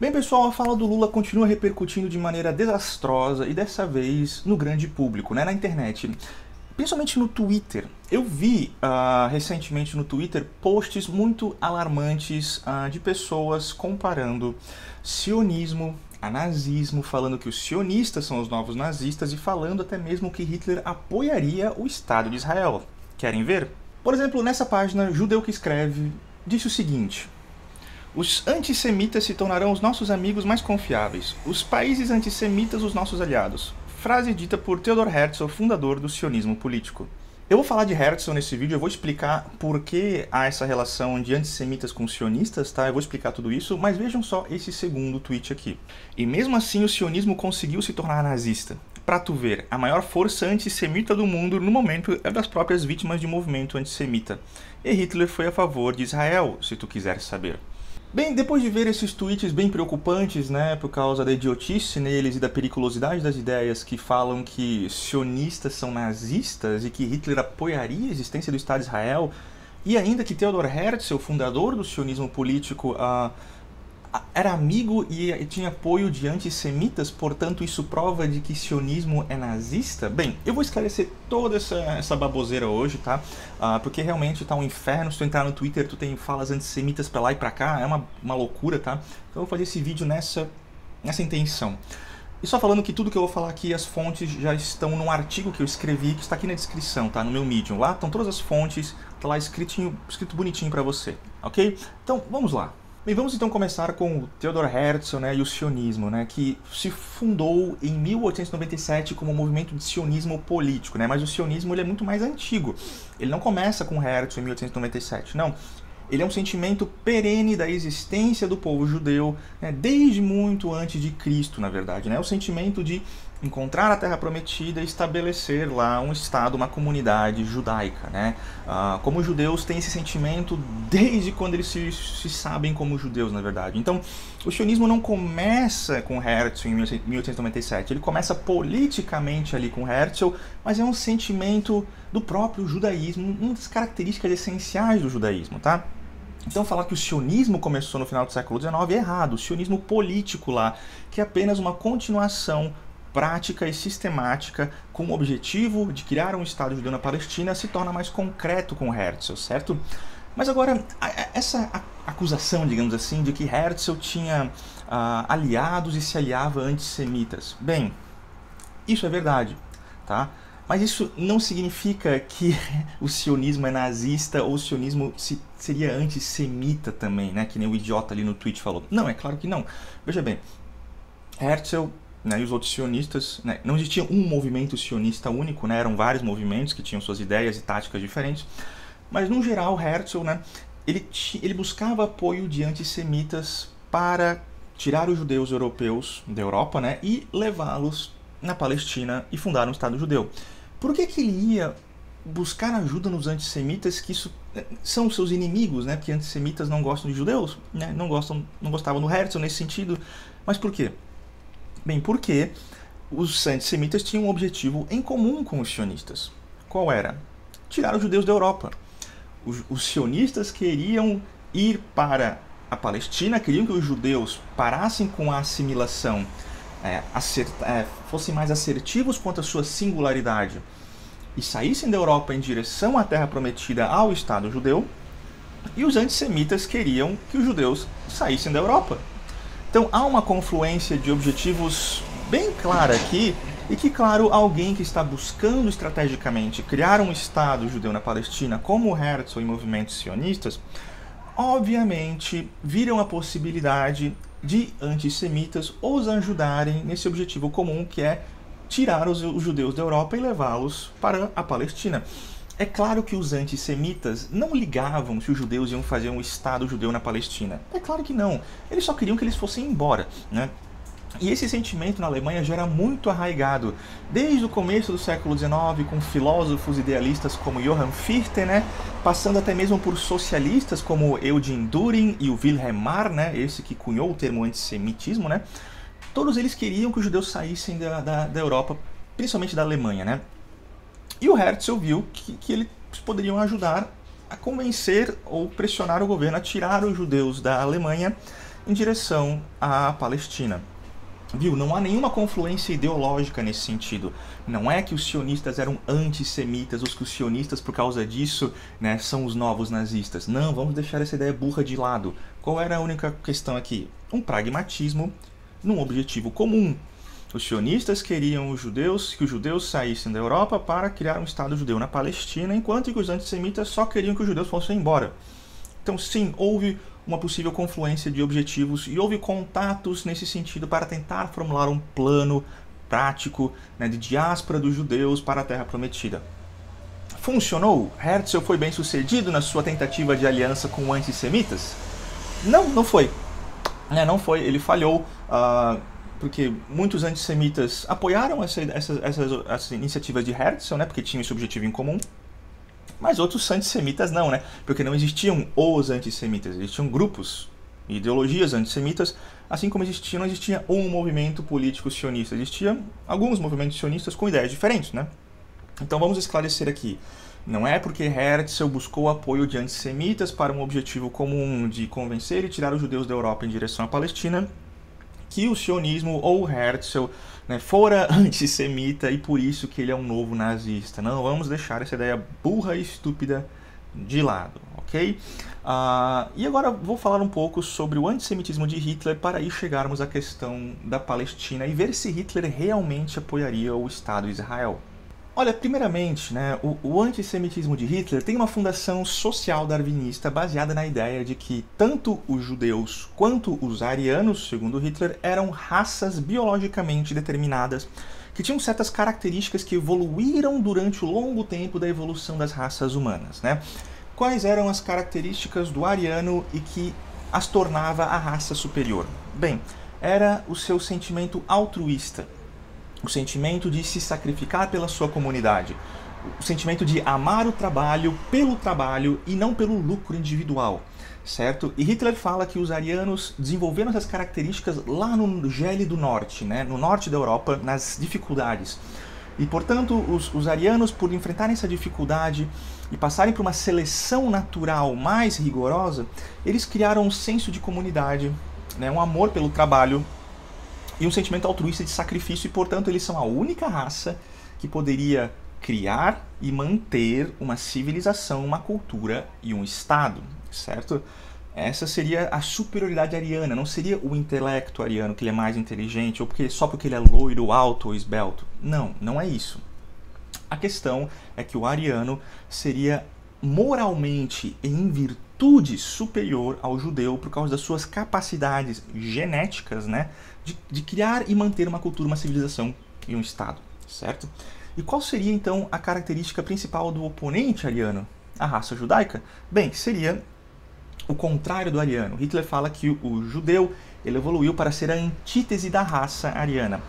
Bem, pessoal, a fala do Lula continua repercutindo de maneira desastrosa e dessa vez no grande público, né, na internet. Principalmente no Twitter. Eu vi uh, recentemente no Twitter posts muito alarmantes uh, de pessoas comparando sionismo a nazismo, falando que os sionistas são os novos nazistas e falando até mesmo que Hitler apoiaria o Estado de Israel. Querem ver? Por exemplo, nessa página, Judeu que Escreve disse o seguinte. Os antissemitas se tornarão os nossos amigos mais confiáveis, os países antissemitas os nossos aliados. Frase dita por Theodor Herzl, fundador do sionismo político. Eu vou falar de Herzl nesse vídeo, eu vou explicar por que há essa relação de antissemitas com sionistas, tá? Eu vou explicar tudo isso, mas vejam só esse segundo tweet aqui. E mesmo assim o sionismo conseguiu se tornar nazista. Pra tu ver, a maior força antissemita do mundo no momento é das próprias vítimas de movimento antissemita. E Hitler foi a favor de Israel, se tu quiser saber. Bem, depois de ver esses tweets bem preocupantes, né, por causa da idiotice neles e da periculosidade das ideias que falam que sionistas são nazistas e que Hitler apoiaria a existência do Estado de Israel, e ainda que Theodor Herzl, fundador do sionismo político, uh, era amigo e tinha apoio de antissemitas, portanto isso prova de que sionismo é nazista? Bem, eu vou esclarecer toda essa, essa baboseira hoje, tá? Uh, porque realmente tá um inferno, se tu entrar no Twitter tu tem falas antissemitas pra lá e pra cá, é uma, uma loucura, tá? Então eu vou fazer esse vídeo nessa, nessa intenção. E só falando que tudo que eu vou falar aqui, as fontes já estão num artigo que eu escrevi, que está aqui na descrição, tá? No meu Medium. Lá estão todas as fontes, tá lá escrito, escrito bonitinho para você, ok? Então, vamos lá. Bem, vamos então começar com Theodor Herzl né, e o sionismo, né, que se fundou em 1897 como um movimento de sionismo político, né, mas o sionismo ele é muito mais antigo. Ele não começa com Herzl em 1897, não. Ele é um sentimento perene da existência do povo judeu, né, desde muito antes de Cristo, na verdade. Né, o sentimento de encontrar a Terra Prometida e estabelecer lá um Estado, uma comunidade judaica. Né? Ah, como judeus têm esse sentimento desde quando eles se, se, sabem como judeus, na verdade. Então, o sionismo não começa com Herzl em 1897, ele começa politicamente ali com Herzl, mas é um sentimento do próprio judaísmo, uma das características essenciais do judaísmo. Tá? Então falar que o sionismo começou no final do século XIX é errado. O sionismo político lá, que é apenas uma continuação prática e sistemática com o objetivo de criar um Estado judeu na Palestina se torna mais concreto com Herzl, certo? Mas agora, essa acusação, digamos assim, de que Herzl tinha uh, aliados e se aliava antissemitas. Bem, isso é verdade, tá? Mas isso não significa que o sionismo é nazista ou o sionismo se, seria antissemita também, né? Que nem o idiota ali no tweet falou. Não, é claro que não. Veja bem, Herzl né, e os outros sionistas, né, não existia um movimento sionista único, né, eram vários movimentos que tinham suas ideias e táticas diferentes, mas no geral Herzl, né, ele, ele buscava apoio de antissemitas para tirar os judeus europeus da Europa né, e levá-los na Palestina e fundar um Estado judeu. Por que, que ele ia buscar ajuda nos antissemitas, que isso né, são seus inimigos, né? Porque antissemitas não gostam de judeus, né? Não gostam, não gostavam do Herzl nesse sentido. Mas por quê? Bem, porque os antissemitas tinham um objetivo em comum com os sionistas. Qual era? Tirar os judeus da Europa. Os, os sionistas queriam ir para a Palestina, queriam que os judeus parassem com a assimilação, é, é, fossem mais assertivos quanto à sua singularidade e saíssem da Europa em direção à Terra Prometida ao Estado judeu. E os antissemitas queriam que os judeus saíssem da Europa então há uma confluência de objetivos bem clara aqui e que, claro, alguém que está buscando estrategicamente criar um Estado judeu na Palestina, como Herzl e movimentos sionistas, obviamente viram a possibilidade de antissemitas os ajudarem nesse objetivo comum que é tirar os, judeus da Europa e levá-los para a Palestina. É claro que os antissemitas não ligavam se os judeus iam fazer um Estado judeu na Palestina. É claro que não. Eles só queriam que eles fossem embora, né? E esse sentimento na Alemanha já era muito arraigado desde o começo do século XIX, com filósofos idealistas como Johann Fichte, né, passando até mesmo por socialistas como Eugene Düring e o Wilhelm Marr, né, esse que cunhou o termo antissemitismo. Né, todos eles queriam que os judeus saíssem da, da, da Europa, principalmente da Alemanha. Né, e o Herzl viu que, que eles poderiam ajudar a convencer ou pressionar o governo a tirar os judeus da Alemanha em direção à Palestina. Viu? Não há nenhuma confluência ideológica nesse sentido. Não é que os sionistas eram antissemitas, ou que os sionistas, por causa disso, né, são os novos nazistas. Não, vamos deixar essa ideia burra de lado. Qual era a única questão aqui? Um pragmatismo num objetivo comum. Os sionistas queriam os judeus, que os judeus saíssem da Europa para criar um Estado judeu na Palestina, enquanto que os antissemitas só queriam que os judeus fossem embora. Então, sim, houve uma possível confluência de objetivos e houve contatos nesse sentido para tentar formular um plano prático né, de diáspora dos judeus para a Terra Prometida. Funcionou? Herzl foi bem sucedido na sua tentativa de aliança com antissemitas? Não, não foi. É, não foi. Ele falhou. Uh, porque muitos antissemitas apoiaram essa, essas, iniciativas de Herzl, né, porque tinham esse objetivo em comum. Mas outros antissemitas não, né? Porque não existiam os antissemitas, existiam grupos, ideologias antissemitas, assim como existia, não existia um movimento político sionista, existiam alguns movimentos sionistas com ideias diferentes, né? Então vamos esclarecer aqui. Não é porque Herzl buscou apoio de antissemitas para um objetivo comum de convencer e tirar os judeus da Europa em direção à Palestina que o sionismo ou Herzl né, fora antissemita e por isso que ele é um novo nazista. Não vamos deixar essa ideia burra e estúpida de lado, ok? Uh, e agora vou falar um pouco sobre o antissemitismo de Hitler para aí chegarmos à questão da Palestina e ver se Hitler realmente apoiaria o Estado de Israel. Olha, primeiramente, né, o, o, antissemitismo de Hitler tem uma fundação social darwinista baseada na ideia de que tanto os judeus quanto os arianos, segundo Hitler, eram raças biologicamente determinadas que tinham certas características que evoluíram durante o longo tempo da evolução das raças humanas. Né? Quais eram as características do ariano e que as tornava a raça superior? Bem, era o seu sentimento altruísta o sentimento de se sacrificar pela sua comunidade, o sentimento de amar o trabalho pelo trabalho e não pelo lucro individual, certo? E Hitler fala que os arianos desenvolveram essas características lá no gélido norte, né? no norte da Europa, nas dificuldades. E, portanto, os, os arianos, por enfrentarem essa dificuldade e passarem por uma seleção natural mais rigorosa, eles criaram um senso de comunidade, né? um amor pelo trabalho e um sentimento altruísta de sacrifício, e portanto eles são a única raça que poderia criar e manter uma civilização, uma cultura e um Estado, certo? Essa seria a superioridade ariana, não seria o intelecto ariano, que ele é mais inteligente, ou porque, só porque ele é loiro, alto ou esbelto. Não, não é isso. A questão é que o ariano seria moralmente e em virtude superior ao judeu por causa das suas capacidades genéticas, né, de, de criar e manter uma cultura, uma civilização e um estado, certo? E qual seria então a característica principal do oponente ariano, a raça judaica? Bem, seria o contrário do ariano. Hitler fala que o judeu ele evoluiu para ser a antítese da raça ariana.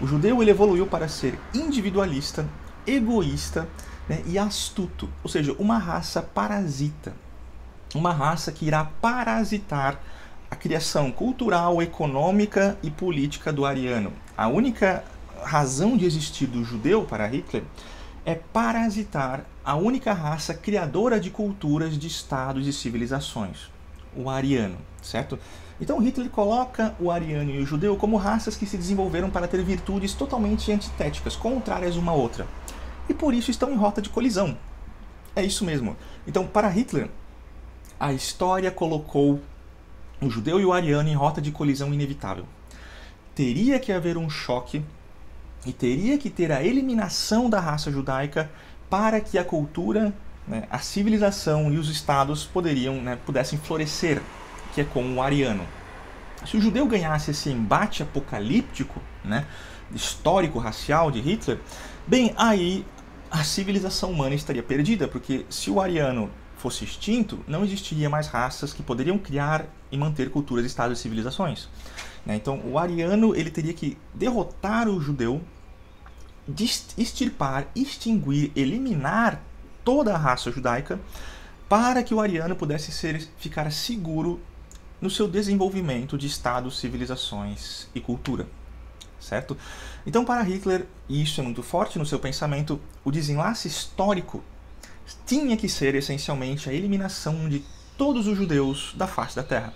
O judeu ele evoluiu para ser individualista, egoísta né, e astuto, ou seja, uma raça parasita, uma raça que irá parasitar a criação cultural, econômica e política do ariano. A única razão de existir do judeu para Hitler é parasitar a única raça criadora de culturas, de estados e civilizações, o ariano, certo? Então Hitler coloca o ariano e o judeu como raças que se desenvolveram para ter virtudes totalmente antitéticas, contrárias uma à outra e por isso estão em rota de colisão. É isso mesmo. Então, para Hitler, a história colocou o judeu e o ariano em rota de colisão inevitável. Teria que haver um choque e teria que ter a eliminação da raça judaica para que a cultura, né, a civilização e os estados poderiam, né, pudessem florescer, que é como o ariano. Se o judeu ganhasse esse embate apocalíptico, né, histórico racial de Hitler, bem, aí a civilização humana estaria perdida, porque se o ariano fosse extinto, não existiria mais raças que poderiam criar e manter culturas, estados e civilizações. Né? Então, o ariano ele teria que derrotar o judeu, extirpar, extinguir, eliminar toda a raça judaica, para que o ariano pudesse ser, ficar seguro no seu desenvolvimento de estados, civilizações e cultura certo? Então, para Hitler, e isso é muito forte no seu pensamento, o desenlace histórico tinha que ser essencialmente a eliminação de todos os judeus da face da terra.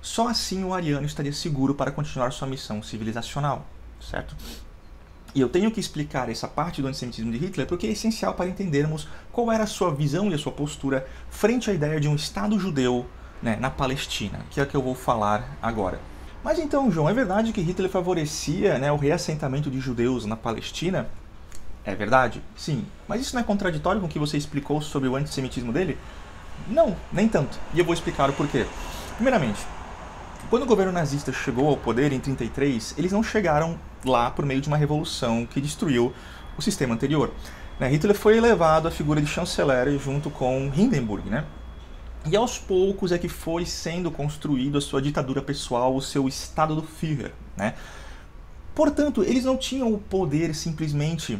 Só assim o ariano estaria seguro para continuar sua missão civilizacional, certo? E eu tenho que explicar essa parte do antissemitismo de Hitler porque é essencial para entendermos qual era a sua visão e a sua postura frente à ideia de um Estado judeu né, na Palestina, que é o que eu vou falar agora. Mas então, João, é verdade que Hitler favorecia né, o reassentamento de judeus na Palestina? É verdade, sim. Mas isso não é contraditório com o que você explicou sobre o antissemitismo dele? Não, nem tanto. E eu vou explicar o porquê. Primeiramente, quando o governo nazista chegou ao poder em 33, eles não chegaram lá por meio de uma revolução que destruiu o sistema anterior. Né? Hitler foi elevado à figura de chanceler junto com Hindenburg, né? E aos poucos é que foi sendo construído a sua ditadura pessoal, o seu estado do Führer, né? Portanto, eles não tinham o poder simplesmente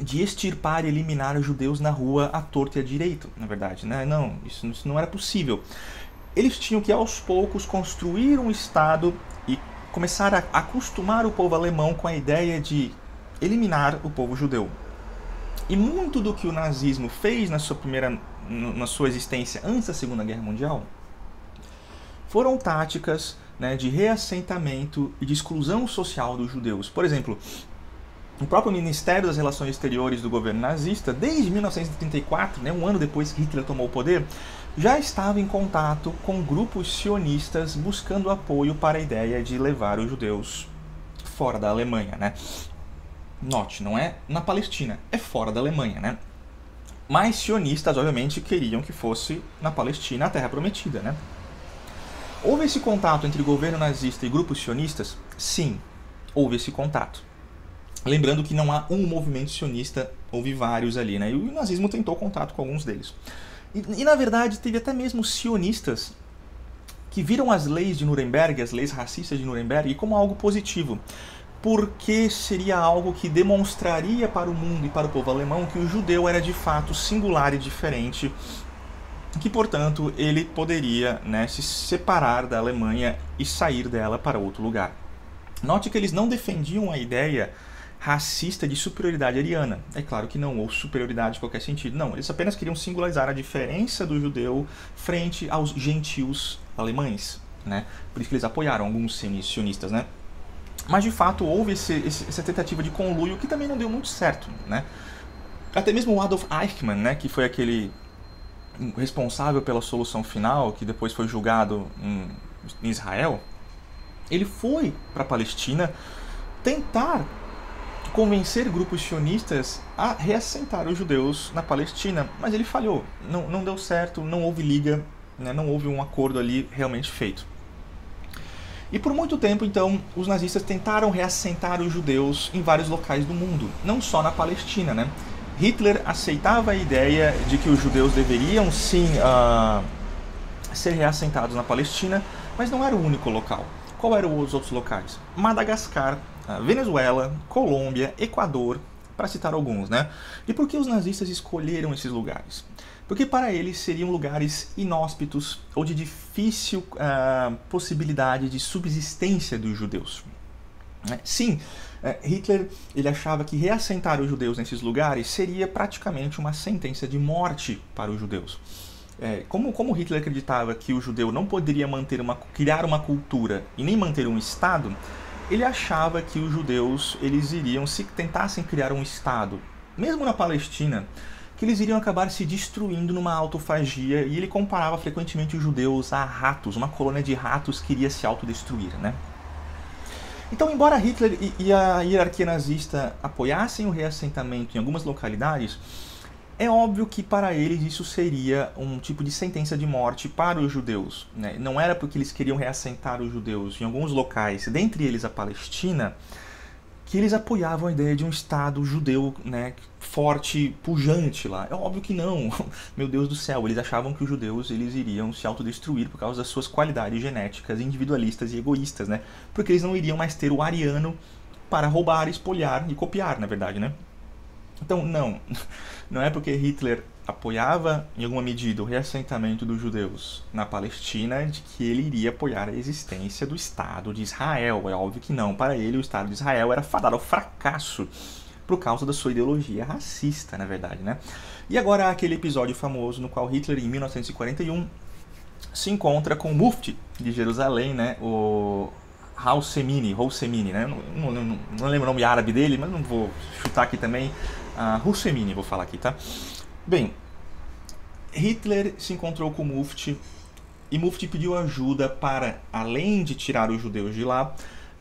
de extirpar e eliminar os judeus na rua à torta e à direito, na verdade, né? Não, isso, isso não era possível. Eles tinham que aos poucos construir um estado e começar a acostumar o povo alemão com a ideia de eliminar o povo judeu. E muito do que o nazismo fez na sua primeira na sua existência antes da Segunda Guerra Mundial foram táticas né, de reassentamento e de exclusão social dos judeus. Por exemplo, o próprio Ministério das Relações Exteriores do governo nazista, desde 1934, né, um ano depois que Hitler tomou o poder, já estava em contato com grupos sionistas buscando apoio para a ideia de levar os judeus fora da Alemanha. Né? Note, não é na Palestina, é fora da Alemanha. Né? Mas sionistas, obviamente, queriam que fosse na Palestina, a terra prometida. Né? Houve esse contato entre governo nazista e grupos sionistas? Sim, houve esse contato. Lembrando que não há um movimento sionista, houve vários ali, né? E o nazismo tentou contato com alguns deles. E, e, na verdade teve até mesmo sionistas que viram as leis de Nuremberg, as leis racistas de Nuremberg, como algo positivo, porque seria algo que demonstraria para o mundo e para o povo alemão que o judeu era de fato singular e diferente, que portanto ele poderia né, se separar da Alemanha e sair dela para outro lugar. Note que eles não defendiam a ideia racista de superioridade ariana. É claro que não, ou superioridade em qualquer sentido. Não, eles apenas queriam singularizar a diferença do judeu frente aos gentios alemães. Né? Por isso que eles apoiaram alguns sionistas. Né? Mas de fato houve esse, esse, essa tentativa de conluio que também não deu muito certo. Né? Até mesmo o Adolf Eichmann, né, que foi aquele responsável pela solução final, que depois foi julgado em, em Israel, ele foi para a Palestina tentar convencer grupos sionistas a reassentar os judeus na Palestina, mas ele falhou, não, não deu certo, não houve liga, né, não houve um acordo ali realmente feito. E por muito tempo, então, os nazistas tentaram reassentar os judeus em vários locais do mundo, não só na Palestina. Né? Hitler aceitava a ideia de que os judeus deveriam sim uh, ser reassentados na Palestina, mas não era o único local. Qual eram os outros locais? Madagascar, Venezuela, Colômbia, Equador, para citar alguns, né? E por que os nazistas escolheram esses lugares? Porque para eles seriam lugares inóspitos ou de difícil uh, possibilidade de subsistência dos judeus. Né? Sim, uh, Hitler ele achava que reassentar os judeus nesses lugares seria praticamente uma sentença de morte para os judeus. É, como, como Hitler acreditava que o judeu não poderia manter uma, criar uma cultura e nem manter um Estado, ele achava que os judeus eles iriam, se tentassem criar um Estado, mesmo na Palestina, que eles iriam acabar se destruindo numa autofagia, e ele comparava frequentemente os judeus a ratos, uma colônia de ratos que iria se autodestruir, né? Então, embora Hitler e a hierarquia nazista apoiassem o reassentamento em algumas localidades, é óbvio que para eles isso seria um tipo de sentença de morte para os judeus. Né? Não era porque eles queriam reassentar os judeus em alguns locais, dentre eles a Palestina, que eles apoiavam a ideia de um Estado judeu né, forte, pujante lá. É óbvio que não. Meu Deus do céu, eles achavam que os judeus eles iriam se autodestruir por causa das suas qualidades genéticas individualistas e egoístas, né? Porque eles não iriam mais ter o ariano para roubar, espolhar e copiar, na verdade, né? Então, não. Não é porque Hitler apoiava, em alguma medida, o reassentamento dos judeus na Palestina de que ele iria apoiar a existência do Estado de Israel. É óbvio que não. Para ele, o Estado de Israel era fadado ao fracasso por causa da sua ideologia racista, na verdade, né? E agora aquele episódio famoso no qual Hitler, em 1941, se encontra com o Mufti de Jerusalém, né, o Housemini, Housemini, né, não, não, não, lembro o nome árabe dele, mas não vou chutar aqui também, uh, vou falar aqui, tá? Bem, Hitler se encontrou com Mufti e Mufti pediu ajuda para, além de tirar os judeus de lá,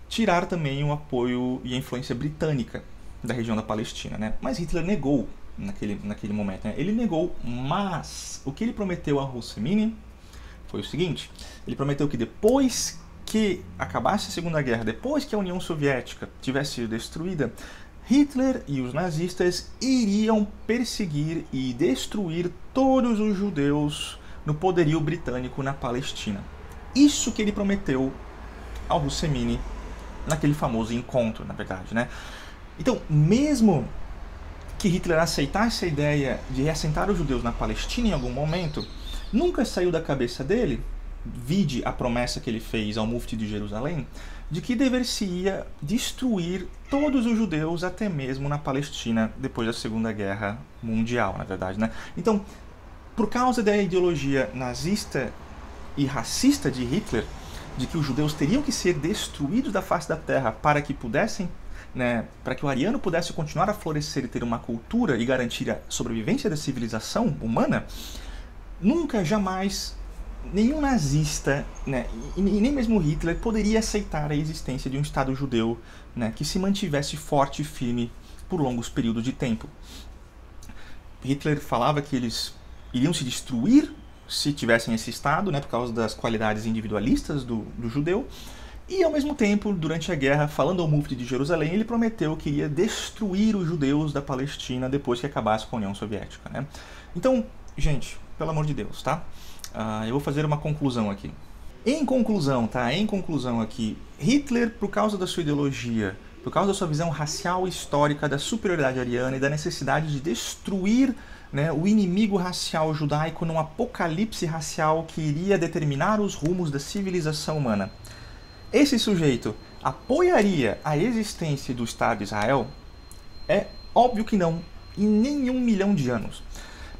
tirar também o apoio e a influência britânica da região da Palestina, né? Mas Hitler negou naquele, naquele momento, né? Ele negou, mas o que ele prometeu a Housemini foi o seguinte: ele prometeu que depois que acabasse a Segunda Guerra, depois que a União Soviética tivesse sido destruída, Hitler e os nazistas iriam perseguir e destruir todos os judeus no poderio britânico na Palestina. Isso que ele prometeu ao Hussein naquele famoso encontro, na verdade, né? Então, mesmo que Hitler aceitasse a ideia de reassentar os judeus na Palestina em algum momento, Nunca saiu da cabeça dele, vide a promessa que ele fez ao mufti de Jerusalém, de que deveria destruir todos os judeus, até mesmo na Palestina, depois da Segunda Guerra Mundial, na verdade. Né? Então, por causa da ideologia nazista e racista de Hitler, de que os judeus teriam que ser destruídos da face da terra para que pudessem, né, para que o ariano pudesse continuar a florescer e ter uma cultura e garantir a sobrevivência da civilização humana, nunca, jamais, nenhum nazista, né, e, nem mesmo Hitler, poderia aceitar a existência de um Estado judeu né, que se mantivesse forte e firme por longos períodos de tempo. Hitler falava que eles iriam se destruir se tivessem esse Estado, né, por causa das qualidades individualistas do, do judeu, e ao mesmo tempo, durante a guerra, falando ao Mufti de Jerusalém, ele prometeu que iria destruir os judeus da Palestina depois que acabasse com a União Soviética. Né? Então, gente, pelo amor de Deus, tá? Uh, eu vou fazer uma conclusão aqui. Em conclusão, tá? Em conclusão aqui, Hitler, por causa da sua ideologia, por causa da sua visão racial histórica da superioridade ariana e da necessidade de destruir né, o inimigo racial judaico num apocalipse racial que iria determinar os rumos da civilização humana. Esse sujeito apoiaria a existência do Estado de Israel? É óbvio que não, em nenhum milhão de anos.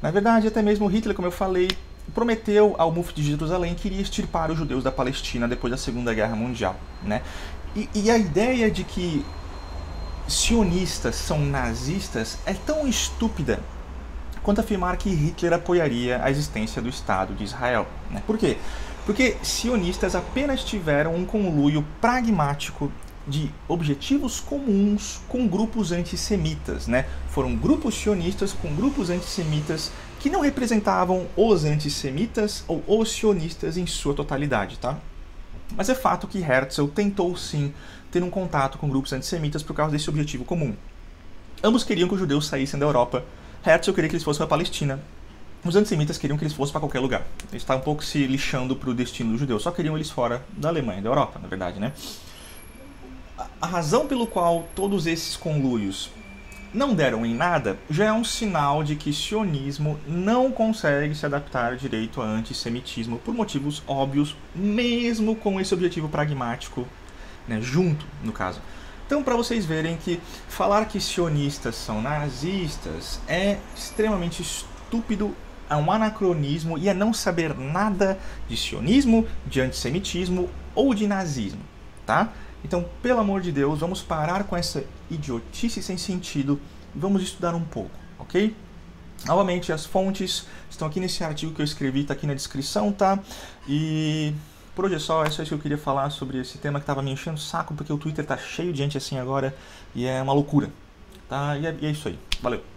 Na verdade, até mesmo Hitler, como eu falei, prometeu ao Mufti de Jerusalém que iria extirpar os judeus da Palestina depois da Segunda Guerra Mundial. Né? E, e a ideia de que sionistas são nazistas é tão estúpida quanto afirmar que Hitler apoiaria a existência do Estado de Israel. Né? Por quê? Porque sionistas apenas tiveram um conluio pragmático de objetivos comuns com grupos antissemitas, né? Foram grupos sionistas com grupos antissemitas que não representavam os antissemitas ou os sionistas em sua totalidade, tá? Mas é fato que Herzl tentou sim ter um contato com grupos antissemitas por causa desse objetivo comum. Ambos queriam que os judeus saíssem da Europa. Herzl queria que eles fossem para a Palestina. Os antissemitas queriam que eles fossem para qualquer lugar. Eles estavam um pouco se lixando para o destino dos judeus. Só queriam eles fora da Alemanha, da Europa, na verdade, né? a razão pelo qual todos esses conluios não deram em nada já é um sinal de que sionismo não consegue se adaptar direito a antissemitismo por motivos óbvios, mesmo com esse objetivo pragmático né, junto, no caso. Então, para vocês verem que falar que sionistas são nazistas é extremamente estúpido, é um anacronismo e é não saber nada de sionismo, de antissemitismo ou de nazismo, tá? Então, pelo amor de Deus, vamos parar com essa idiotice sem sentido e vamos estudar um pouco, ok? Novamente, as fontes estão aqui nesse artigo que eu escrevi, está aqui na descrição, tá? E por hoje é só, é só isso que eu queria falar sobre esse tema que estava me enchendo o saco, porque o Twitter tá cheio de gente assim agora e é uma loucura, tá? E é, e é isso aí. Valeu!